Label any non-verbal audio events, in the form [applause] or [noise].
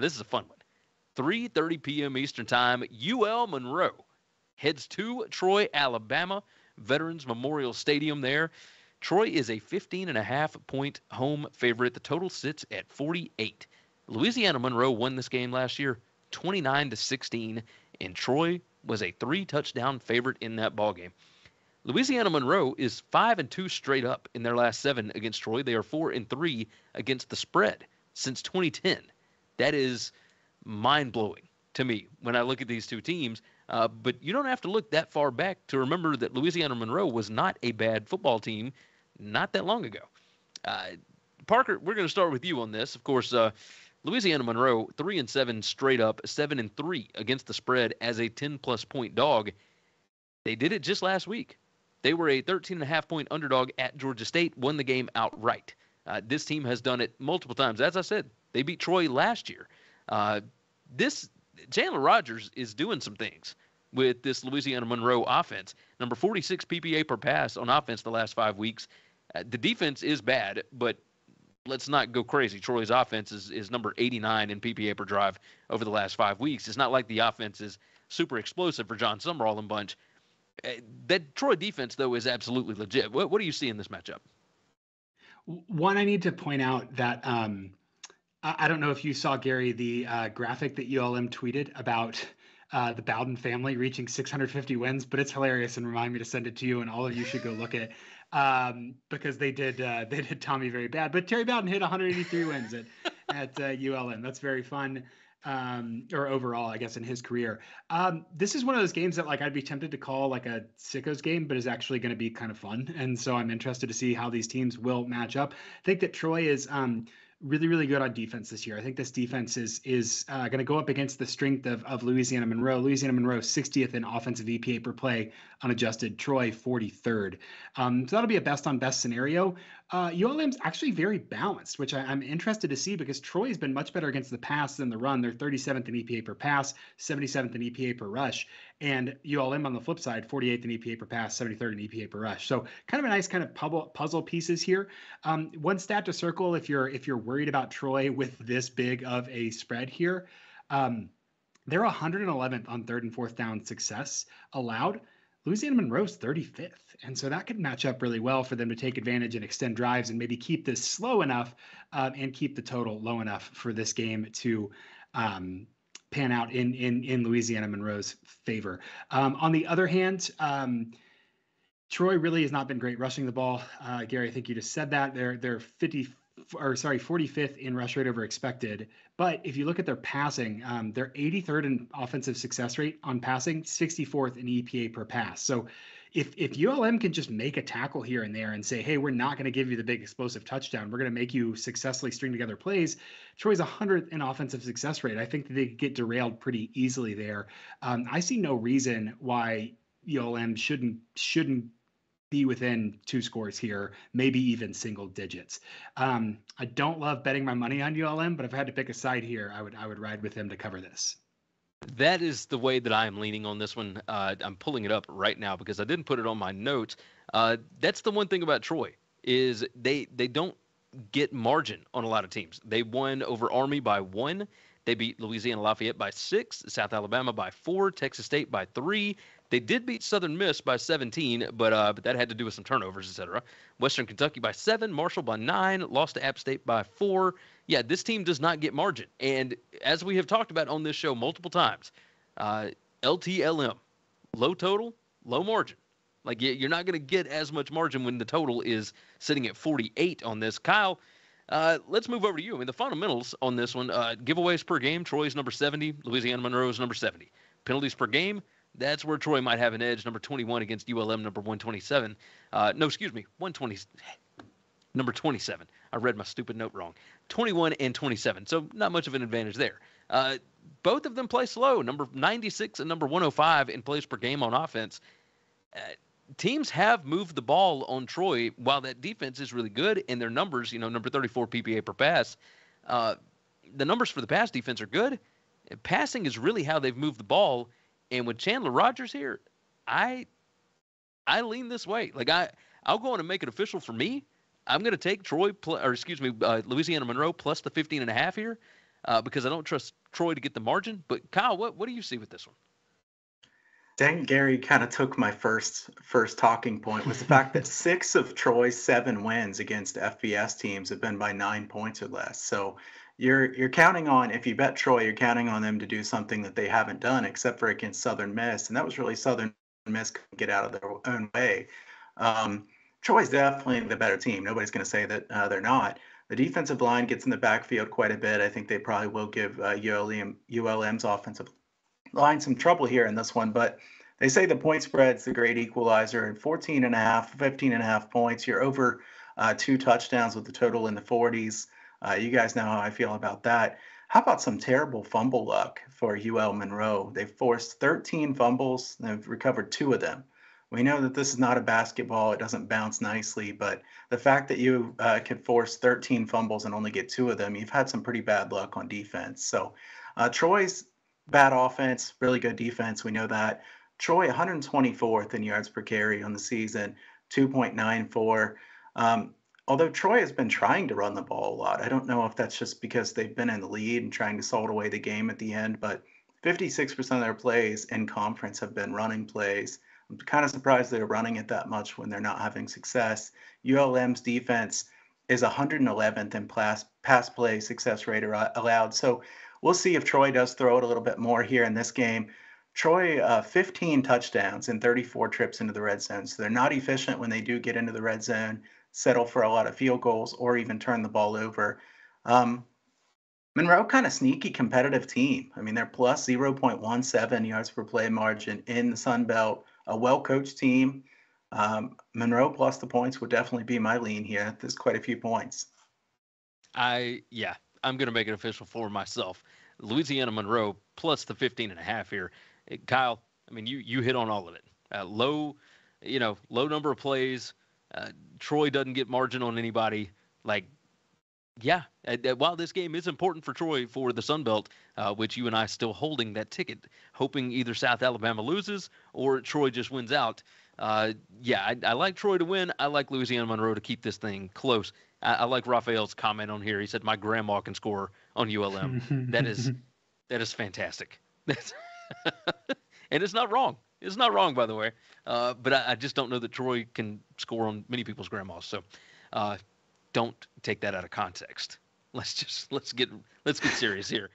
this is a fun one. 3:30 p.m. Eastern Time. UL Monroe heads to Troy, Alabama, Veterans Memorial Stadium. There, Troy is a 15 and a half point home favorite. The total sits at 48. Louisiana Monroe won this game last year, 29 to 16, and Troy was a three touchdown favorite in that ball game. Louisiana Monroe is five and two straight up in their last seven against Troy. They are four and three against the spread since 2010. That is mind blowing to me when I look at these two teams. Uh, but you don't have to look that far back to remember that Louisiana Monroe was not a bad football team not that long ago. Uh, Parker, we're going to start with you on this. Of course, uh, Louisiana Monroe three and seven straight up, seven and three against the spread as a 10 plus point dog. They did it just last week. They were a 13 and a half point underdog at Georgia State, won the game outright. Uh, this team has done it multiple times. As I said, they beat Troy last year. Uh, this Chandler Rogers is doing some things with this Louisiana Monroe offense. Number 46 PPA per pass on offense the last five weeks. Uh, the defense is bad, but let's not go crazy. Troy's offense is, is number 89 in PPA per drive over the last five weeks. It's not like the offense is super explosive for Jon Sumrall and bunch. Uh, that Troy defense, though, is absolutely legit. What, what do you see in this matchup? One, I need to point out that um, I don't know if you saw Gary the uh, graphic that ULM tweeted about uh, the Bowden family reaching 650 wins, but it's hilarious and remind me to send it to you, and all of you should go look at it um, because they did uh, [laughs] they did Tommy very bad. But Terry Bowden hit 183 wins at [laughs] at uh, ULM. That's very fun. Um, or overall, I guess in his career. Um, this is one of those games that like I'd be tempted to call like a sickos game, but is actually going to be kind of fun. And so I'm interested to see how these teams will match up. I think that Troy is um, really, really good on defense this year. I think this defense is is uh, going to go up against the strength of, of Louisiana Monroe. Louisiana Monroe 60th in offensive EPA per play unadjusted. Troy 43rd. Um, so that'll be a best on best scenario. Uh, ULM's actually very balanced, which I, am interested to see because Troy's been much better against the pass than the run. They're 37th in EPA per pass, 77th in EPA per rush, and ULM on the flip side, 48th in EPA per pass, 73rd in EPA per rush. So kind of a nice kind of puzzle pieces here. Um, one stat to circle if you're if you're worried about Troy with this big of a spread here. Um, they're 111th on third and fourth down success allowed. Louisiana Monroe's 35th. And so that could match up really well for them to take advantage and extend drives and maybe keep this slow enough um, and keep the total low enough for this game to um, pan out in, in, in Louisiana Monroe's favor. Um, on the other hand, um, Troy really has not been great rushing the ball. Uh, Gary, I think you just said that. They're, they're 50 or sorry, 45th in rush rate over expected. But if you look at their passing, um, they're 83rd in offensive success rate on passing, 64th in EPA per pass. So if if ULM can just make a tackle here and there and say, hey, we're not going to give you the big explosive touchdown, we're going to make you successfully string together plays. Troy's 100th in offensive success rate. I think they get derailed pretty easily there. Um, I see no reason why ULM shouldn't shouldn't be within two scores here, maybe even single digits. Um, I don't love betting my money on ULM, but if I had to pick a side here, I would I would ride with them to cover this. That is the way that I am leaning on this one. Uh, I'm pulling it up right now because I didn't put it on my notes. Uh, that's the one thing about Troy is they they don't get margin on a lot of teams. They won over Army by one. They beat Louisiana Lafayette by six, South Alabama by four, Texas State by three, they did beat Southern Miss by 17, but uh, but that had to do with some turnovers, etc. Western Kentucky by seven, Marshall by nine, lost to App State by four. Yeah, this team does not get margin, and as we have talked about on this show multiple times, uh, LTLM, low total, low margin. Like you're not going to get as much margin when the total is sitting at 48 on this. Kyle, uh, let's move over to you. I mean, the fundamentals on this one: uh, giveaways per game. Troy's number 70, Louisiana Monroe's number 70. Penalties per game. That's where Troy might have an edge. Number 21 against ULM, number 127. Uh, no, excuse me, 120. Number 27. I read my stupid note wrong. 21 and 27. So not much of an advantage there. Uh, both of them play slow. Number 96 and number 105 in plays per game on offense. Uh, teams have moved the ball on Troy while that defense is really good and their numbers, you know, number 34 PPA per pass. Uh, the numbers for the pass defense are good. Passing is really how they've moved the ball and with Chandler Rogers here, I I lean this way. Like I I'll go on and make it official for me. I'm going to take Troy pl- or excuse me, uh, Louisiana Monroe plus the 15 and a half here. uh, because I don't trust Troy to get the margin. But Kyle, what what do you see with this one? Dang, Gary kind of took my first first talking point was the [laughs] fact that six of Troy's seven wins against FBS teams have been by nine points or less. So you're you're counting on if you bet Troy, you're counting on them to do something that they haven't done, except for against Southern Miss, and that was really Southern Miss couldn't get out of their own way. Um, Troy's definitely the better team. Nobody's going to say that uh, they're not. The defensive line gets in the backfield quite a bit. I think they probably will give uh, ULM, ULM's offensive line some trouble here in this one, but they say the point spread's the great equalizer and 14 and a half, 15 and a half points. You're over uh, two touchdowns with the total in the 40s. Uh, you guys know how I feel about that. How about some terrible fumble luck for UL Monroe? They've forced 13 fumbles, they've recovered two of them. We know that this is not a basketball, it doesn't bounce nicely, but the fact that you uh, can force 13 fumbles and only get two of them, you've had some pretty bad luck on defense. So uh, Troy's bad offense, really good defense. We know that. Troy 124th in yards per carry on the season, 2.94. Um, although Troy has been trying to run the ball a lot. I don't know if that's just because they've been in the lead and trying to salt away the game at the end, but 56% of their plays in conference have been running plays. I'm kind of surprised they're running it that much when they're not having success. ULM's defense is 111th in pass, play success rate allowed. So we'll see if Troy does throw it a little bit more here in this game. Troy, uh, 15 touchdowns and 34 trips into the red zone. So they're not efficient when they do get into the red zone, settle for a lot of field goals, or even turn the ball over. Um, Monroe, kind of sneaky competitive team. I mean, they're plus 0.17 yards per play margin in the Sun Belt. A well coached team. Um, Monroe plus the points would definitely be my lean here. There's quite a few points. I, yeah, I'm going to make it official for myself. Louisiana Monroe plus the 15 and a half here. Kyle, I mean, you you hit on all of it. Uh, low, you know, low number of plays. Uh, Troy doesn't get margin on anybody. Like, yeah, uh, uh, while this game is important for Troy for the Sun Belt, uh, which you and I still holding that ticket, hoping either South Alabama loses or Troy just wins out. Uh, yeah, I, I, like Troy to win. I like Louisiana Monroe to keep this thing close. I, I like Raphael's comment on here. He said, "My grandma can score on ULM." that is [laughs] that is fantastic. That's [laughs] and it's not wrong. It's not wrong, by the way. Uh, but I, I, just don't know that Troy can score on many people's grandmas. So uh, don't take that out of context. Let's just let's get let's get serious here.